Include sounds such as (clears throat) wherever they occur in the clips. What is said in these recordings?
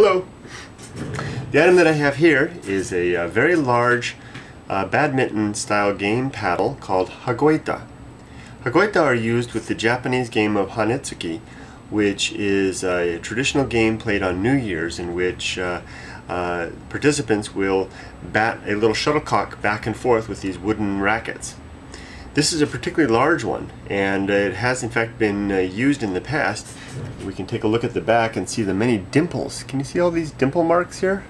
Hello. The item that I have here is a, uh, very large uh, badminton style game paddle called Hagoita. Hagoita are used with the Japanese game of Hanetsuki which is a traditional game played on New Year's in which uh, uh, participants will bat a little shuttlecock back and forth with these wooden rackets. This is a particularly large one and it has in fact been uh, used in the past. We can take a look at the back and see the many dimples. Can you see all these dimple marks here?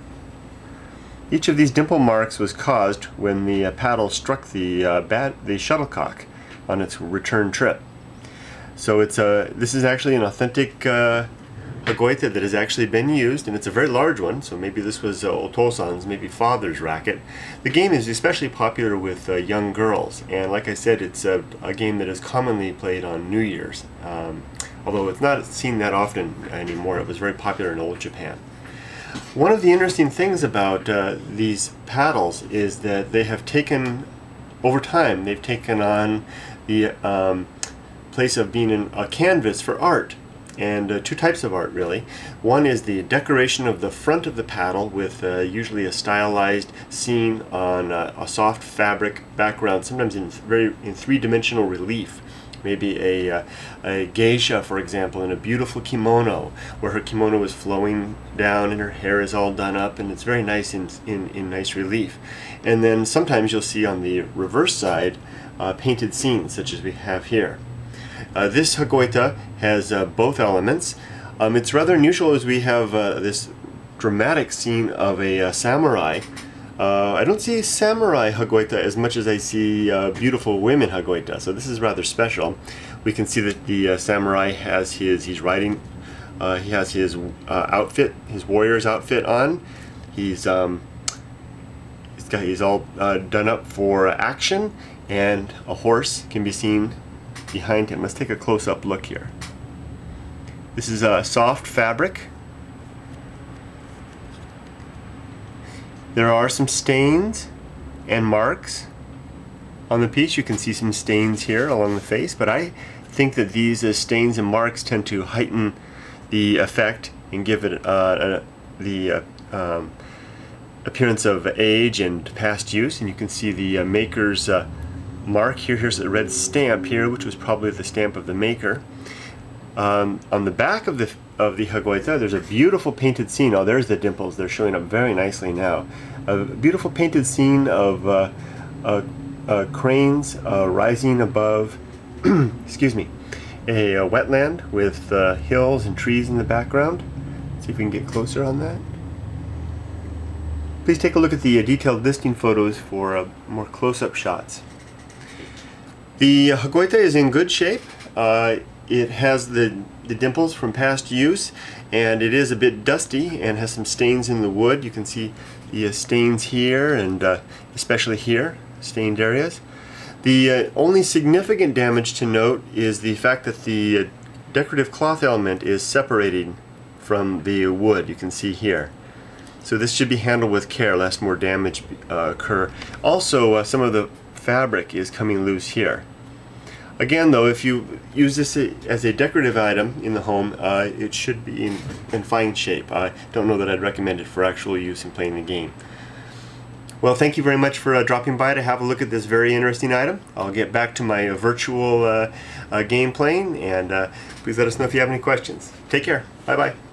Each of these dimple marks was caused when the uh, paddle struck the, uh, bat the shuttlecock on its return trip. So it's a, this is actually an authentic uh, Hagoita that has actually been used, and it's a very large one, so maybe this was uh, Otosan's, maybe father's racket. The game is especially popular with uh, young girls, and like I said, it's a, a, game that is commonly played on New Year's. Um, although it's not seen that often anymore, it was very popular in old Japan. One of the interesting things about uh, these paddles is that they have taken, over time, they've taken on the um, place of being in a canvas for art and uh, two types of art really. One is the decoration of the front of the paddle with uh, usually a stylized scene on uh, a soft fabric background, sometimes in very in three-dimensional relief. Maybe a, uh, a geisha, for example, in a beautiful kimono, where her kimono is flowing down and her hair is all done up, and it's very nice in, in, in nice relief. And then sometimes you'll see on the reverse side uh, painted scenes, such as we have here. Uh, this Hagoita has uh, both elements. Um, it's rather unusual as we have uh, this dramatic scene of a uh, samurai. Uh, I don't see samurai Hagoita as much as I see uh, beautiful women Hagoita, so this is rather special. We can see that the samurai has his, he's riding, he has his outfit, his warrior's outfit on. He's, um, he's, got, he's all done up for action, and a horse can be seen behind him. Let's take a close-up look here. This is a soft fabric. There are some stains and marks on the piece. You can see some stains here along the face, but I think that these uh, stains and marks tend to heighten the effect and give it uh, the uh, um, appearance of age and past use. And you can see the uh, maker's uh, mark here. Here's a red stamp here, which was probably the stamp of the maker. Um, on the back of the of the Hagoita, there's a beautiful painted scene. Oh, there's the dimples. They're showing up very nicely now. A beautiful painted scene of uh, uh, uh, cranes uh, rising above, (clears throat) excuse me, a, a wetland with uh, hills and trees in the background. Let's see if we can get closer on that. Please take a look at the uh, detailed listing photos for more close-up shots. The Hagoita is in good shape. Uh, it has the, the dimples from past use and it is a bit dusty and has some stains in the wood. You can see the uh, stains here and uh, especially here, stained areas. The uh, only significant damage to note is the fact that the uh, decorative cloth element is separating from the wood, you can see here. So this should be handled with care lest more damage uh, occur. Also, some of the fabric is coming loose here. Again though, if you use this as a decorative item in the home, uh, it should be in, in fine shape. I don't know that I'd recommend it for actual use in playing the game. Well, thank you very much for uh, dropping by to have a look at this very interesting item. I'll get back to my uh, virtual uh, uh game playing, and uh, please let us know if you have any questions. Take care. Bye-bye.